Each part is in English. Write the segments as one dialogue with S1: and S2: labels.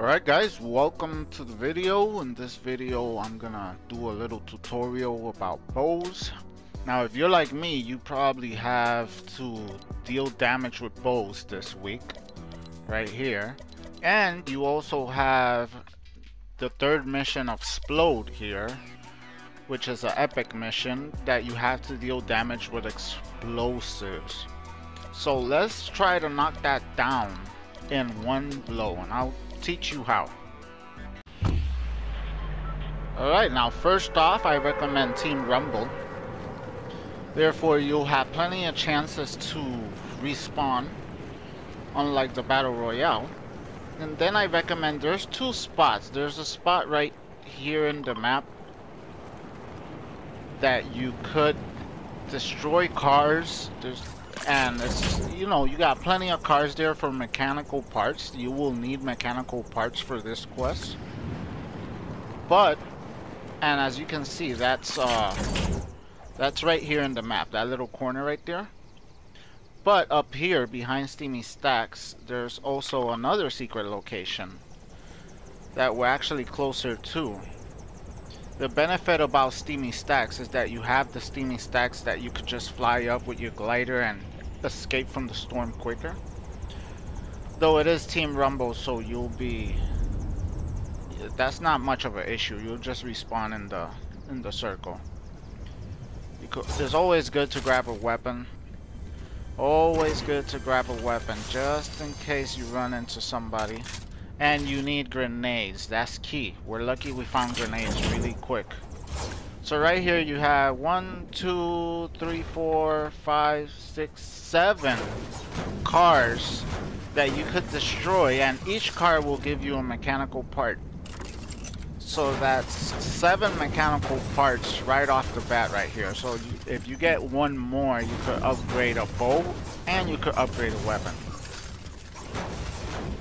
S1: Alright guys, welcome to the video. In this video I'm gonna do a little tutorial about bows. Now if you're like me, you probably have to deal damage with bows this week. Right here. And you also have the third mission of Explode here. Which is an epic mission that you have to deal damage with explosives. So let's try to knock that down in one blow and I'll teach you how. Alright, now first off, I recommend Team Rumble. Therefore, you'll have plenty of chances to respawn, unlike the Battle Royale. And then I recommend, there's two spots. There's a spot right here in the map that you could destroy cars. There's and it's you know you got plenty of cars there for mechanical parts. You will need mechanical parts for this quest. But and as you can see that's uh that's right here in the map that little corner right there. But up here behind steamy stacks there's also another secret location that we're actually closer to. The benefit about steamy stacks is that you have the steamy stacks that you could just fly up with your glider and escape from the storm quicker. Though it is Team Rumble, so you'll be... That's not much of an issue. You'll just respawn in the in the circle. Because it's always good to grab a weapon. Always good to grab a weapon, just in case you run into somebody. And you need grenades. That's key. We're lucky we found grenades really quick. So right here you have one, two, three, four, five, six, seven cars that you could destroy and each car will give you a mechanical part. So that's seven mechanical parts right off the bat right here. So if you get one more, you could upgrade a bow and you could upgrade a weapon.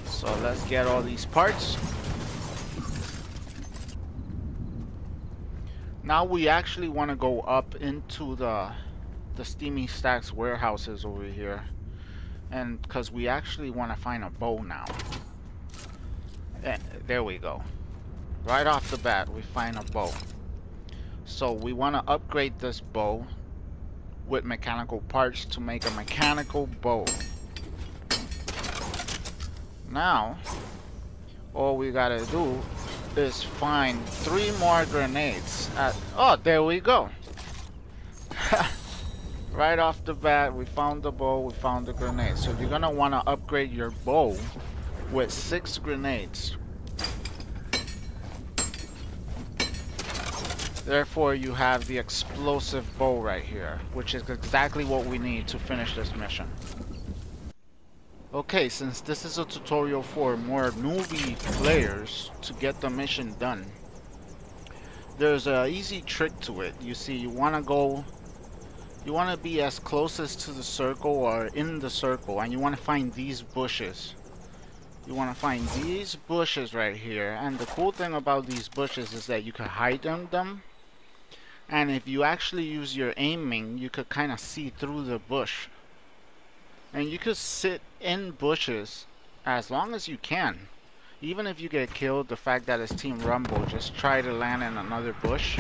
S1: So let's get all these parts. Now we actually want to go up into the the Steamy Stacks warehouses over here. And because we actually want to find a bow now. And eh, there we go. Right off the bat, we find a bow. So we want to upgrade this bow with mechanical parts to make a mechanical bow. Now, all we gotta do is find three more grenades. At, oh, there we go. right off the bat, we found the bow, we found the grenade. So you're gonna want to upgrade your bow with six grenades. Therefore, you have the explosive bow right here, which is exactly what we need to finish this mission. Okay, since this is a tutorial for more newbie players to get the mission done, there's an easy trick to it. You see, you want to go, you want to be as closest to the circle or in the circle, and you want to find these bushes. You want to find these bushes right here, and the cool thing about these bushes is that you can hide in them, and if you actually use your aiming, you could kind of see through the bush and you could sit in bushes as long as you can. Even if you get killed, the fact that it's Team Rumble, just try to land in another bush.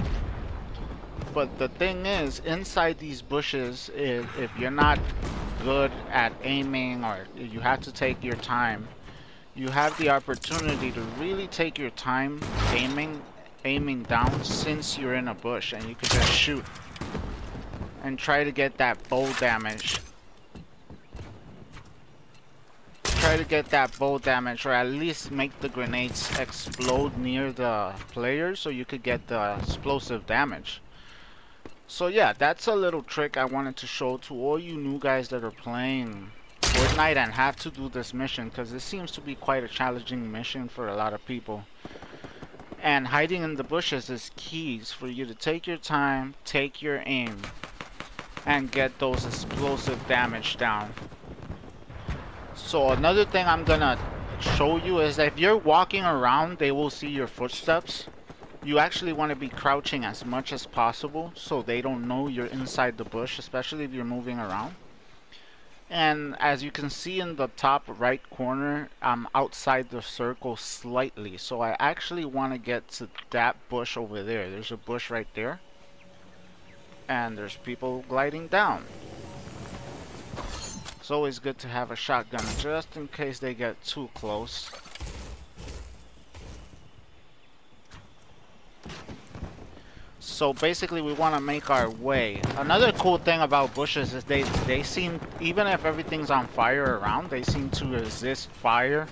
S1: But the thing is, inside these bushes, if, if you're not good at aiming or you have to take your time, you have the opportunity to really take your time aiming aiming down since you're in a bush and you can just shoot and try to get that bow damage try to get that bow damage or at least make the grenades explode near the player so you could get the explosive damage. So yeah, that's a little trick I wanted to show to all you new guys that are playing Fortnite and have to do this mission because it seems to be quite a challenging mission for a lot of people. And hiding in the bushes is keys for you to take your time, take your aim, and get those explosive damage down. So another thing I'm gonna show you is that if you're walking around, they will see your footsteps. You actually want to be crouching as much as possible so they don't know you're inside the bush, especially if you're moving around. And as you can see in the top right corner, I'm outside the circle slightly. So I actually want to get to that bush over there. There's a bush right there. And there's people gliding down. It's always good to have a shotgun just in case they get too close. So basically we want to make our way. Another cool thing about bushes is they, they seem, even if everything's on fire around, they seem to resist fire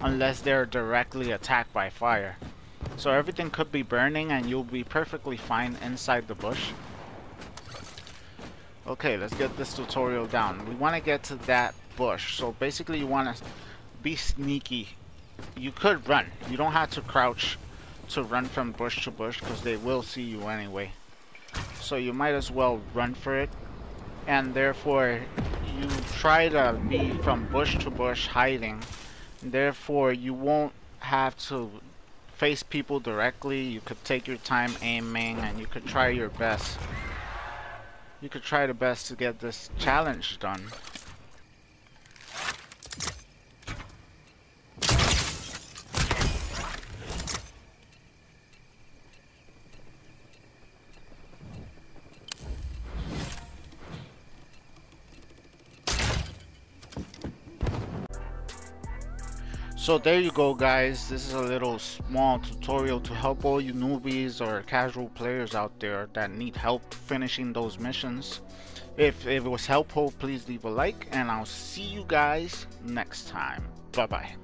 S1: unless they're directly attacked by fire. So everything could be burning and you'll be perfectly fine inside the bush. Okay, let's get this tutorial down. We want to get to that bush. So basically you want to be sneaky. You could run. You don't have to crouch to run from bush to bush because they will see you anyway. So you might as well run for it. And therefore you try to be from bush to bush hiding. Therefore you won't have to face people directly. You could take your time aiming and you could try your best you could try the best to get this challenge done. So there you go guys, this is a little small tutorial to help all you newbies or casual players out there that need help finishing those missions. If, if it was helpful, please leave a like and I'll see you guys next time. Bye bye.